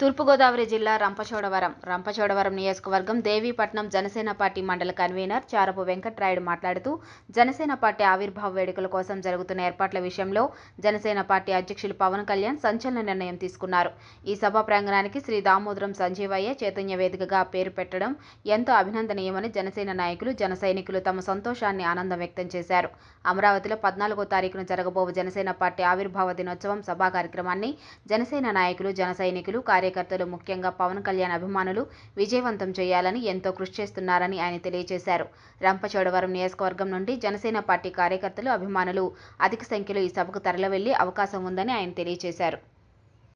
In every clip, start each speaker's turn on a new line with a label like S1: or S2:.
S1: తూర్పుగోదావరి జిల్లా రంపచోడవరం. రంపచోడవరం నియోజకవర్గం దేవీపట్నం జనసేన పార్టీ మండల కన్వీనర్ చారపు వెంకట్రాయుడు మాట్లాడుతూ జనసేన పార్టీ ఆవిర్భావ వేడుకల కోసం జరుగుతున్న ఏర్పాట్ల విషయంలో జనసేన పార్టీ అధ్యక్షులు పవన్ కళ్యాణ్ సంచలన నిర్ణయం తీసుకున్నారు. ఈ సభా ప్రాంగణానికి శ్రీ దామోదరం సంజీవయ్య చైతన్య వేదికగా పేరు పెట్టడం ఎంతో అభినందనీయమని జనసేన నాయకులు జన సైనికులు తమ సంతోషాన్ని ఆనందం వ్యక్తం చేశారు. అమరావతిలో పద్నాలుగో తారీఖున జరగబోవు జనసేన పార్టీ ఆవిర్భావ దినోత్సవం సభా కార్యక్రమాన్ని జనసేన నాయకులు జన సైనికులు కార్యకర్తలు ముఖ్యంగా పవన్ కళ్యాణ్ అభిమానులు విజయవంతం చేయాలని ఎంతో కృషి చేస్తున్నారని ఆయన తెలియజేశారు. రంపచోడవరం నియోజకవర్గం నుండి జనసేన పార్టీ కార్యకర్తలు అభిమానులు అధిక సంఖ్యలో ఈ సభకు తరలివెళ్ళే అవకాశం ఉందని ఆయన తెలియజేశారు.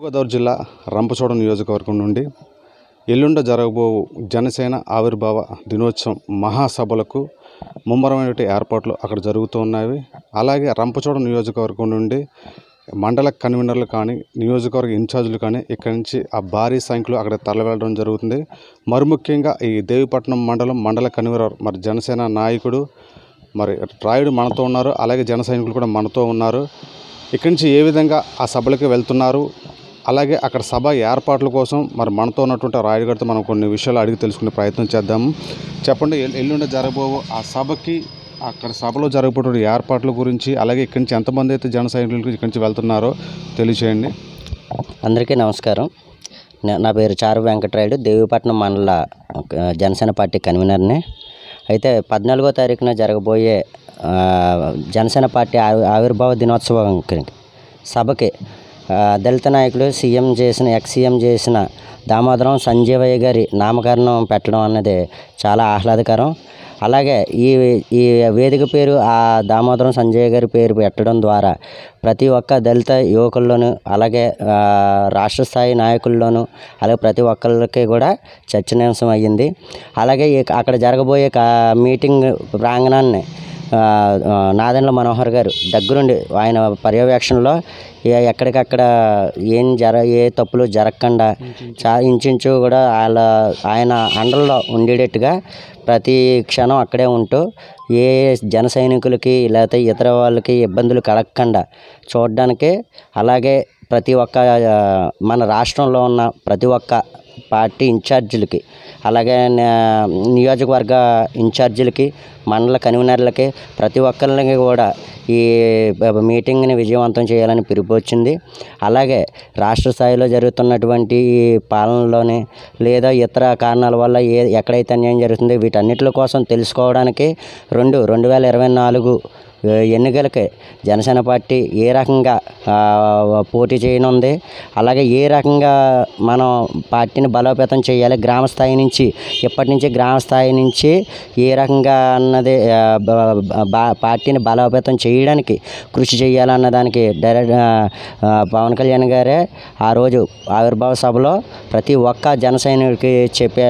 S2: గోదావరి జిల్లా రంపచోడ నియోజకవర్గం నుండి ఎల్లుండ జరగబో జనసేన ఆవిర్భావ దినోత్సవం మహాసభలకు ముమ్మరమైనటువంటి ఏర్పాట్లు అక్కడ జరుగుతూ ఉన్నవి. అలాగే రంపచోడ నియోజకవర్గం నుండి మండల కన్వీనర్లు కానీ నియోజకవర్గ ఇన్ఛార్జీలు కానీ ఇక్కడి నుంచి ఆ భారీ సంఖ్యలో అక్కడ తరలివెళ్ళడం జరుగుతుంది. మరి ముఖ్యంగా ఈ దేవిపట్నం మండలం మండల కన్వీనర్ మరి జనసేన నాయకుడు మరి రాయుడు మనతో ఉన్నారు అలాగే జన సైనికులు కూడా మనతో ఉన్నారు. ఇక్కడి నుంచి ఏ విధంగా ఆ సభలకు వెళ్తున్నారు అలాగే అక్కడ సభ ఏర్పాట్ల కోసం మరి మనతో ఉన్నటువంటి రాయుడు గారితో మనం కొన్ని విషయాలు అడిగి తెలుసుకునే ప్రయత్నం చేద్దాము. చెప్పండి ఎల్- ఎల్లుండి జరగబోవు ఆ సభకి అక్కడ సభలో జరగబోయే ఏర్పాట్ల గురించి అలాగే ఇక్కడి నుంచి ఎంతమంది అయితే జన సైనికులు ఇక్కడి నుంచి వెళ్తున్నారో తెలియచేయండి.
S3: అందరికీ నమస్కారం. నా- పేరు చారు వెంకటరాయుడు దేవీపట్నం మండల జనసేన పార్టీ కన్వీనర్ని. అయితే పద్నాలుగో తారీఖున జరగబోయే జనసేన పార్టీ ఆవి ఆవిర్భావ దినోత్సవం సభకి దళిత నాయకులు సీఎం చేసిన ఎక్స్ సీఎం చేసిన దామోదరం సంజీవయ్య గారి నామకరణం పెట్టడం అన్నది చాలా ఆహ్లాదకరం. అలాగే ఈ ఈ వేదిక పేరు ఆ దామోదరం సంజయ్ గారి పేరు పెట్టడం ద్వారా ప్రతి ఒక్క దళిత యువకుల్లోనూ అలాగే రాష్ట్ర స్థాయి నాయకుల్లోనూ అలాగే ప్రతి ఒక్కరికి కూడా చర్చనీయాంశం అయ్యింది. అలాగే అక్కడ జరగబోయే మీటింగ్ ప్రాంగణాన్ని నాదెండ్ల మనోహర్ గారు దగ్గరుండి ఆయన పర్యవేక్షణలో ఎక్కడికక్కడ ఏం జర ఏ తప్పులు జరగకుండా చా ఇంచుంచు కూడా వాళ్ళ ఆయన అండర్లో ఉండేటట్టుగా ప్రతి క్షణం అక్కడే ఉంటూ ఏ జన సైనికులకి లేకపోతే ఇతర వాళ్ళకి ఇబ్బందులు కలగకుండా చూడడానికి అలాగే ప్రతి ఒక్క మన రాష్ట్రంలో ఉన్న ప్రతి ఒక్క పార్టీ ఇన్ఛార్జీలకి అలాగే నా- నియోజకవర్గ ఇన్ఛార్జీలకి మండల కన్వీనర్లకి ప్రతి ఒక్కరికి కూడా ఈ మీటింగ్ని విజయవంతం చేయాలని పిలుపు వచ్చింది అలాగే రాష్ట్ర స్థాయిలో జరుగుతున్నటువంటి ఈ పాలనలోని లేదా ఇతర కారణాల వల్ల ఏ ఎక్కడైతే అన్యాయం జరుగుతుందో వీటన్నిటి కోసం తెలుసుకోవడానికి రెండు రెండు వేల ఇరవై నాలుగు ఎన్నికలకి జనసేన పార్టీ ఏ రకంగా పోటీ చేయనుంది అలాగే ఏ రకంగా మనం పార్టీని బలోపేతం చేయాలి గ్రామ స్థాయి నుంచి ఇప్పటి నుంచి గ్రామ స్థాయి నుంచి ఏ రకంగా అన్నది పార్టీని బలోపేతం చేయడానికి కృషి చేయాలన్న దానికి డైరెక్ట్ పవన్ కళ్యాణ్ గారే ఆ రోజు ఆవిర్భావ సభలో ప్రతి ఒక్క జన సైనికుడికి చెప్పే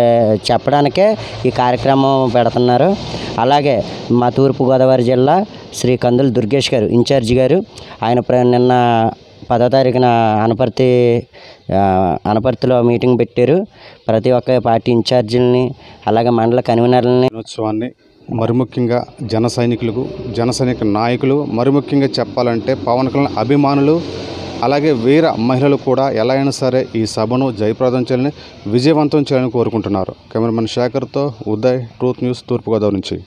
S3: చెప్పడానికే ఈ కార్యక్రమం పెడుతున్నారు. అలాగే మా తూర్పుగోదావరి జిల్లా శ్రీ కందుల దుర్గేష్ గారు ఇన్ఛార్జి గారు. ఆయన ప్ర- నిన్న పదో తారీఖున అనపర్తి అనపర్తిలో మీటింగ్ పెట్టారు. ప్రతి ఒక్క పార్టీ ఇన్ఛార్జీలని అలాగే మండల కన్వీనర్లని
S2: దినోత్సవాన్ని మరి ముఖ్యంగా జన సైనికులకు జన సైనిక నాయకులు మరి ముఖ్యంగా చెప్పాలంటే పవన్ కళ్యాణ్ అభిమానులు అలాగే వీర మహిళలు కూడా ఎలా అయినా సరే ఈ సభను జయప్రదం చేయాలని విజయవంతం చేయాలని కోరుకుంటున్నారు. కెమెరామెన్ శేఖర్తో ఉదయ్ ట్రూత్ న్యూస్ తూర్పుగోదావరి నుంచి.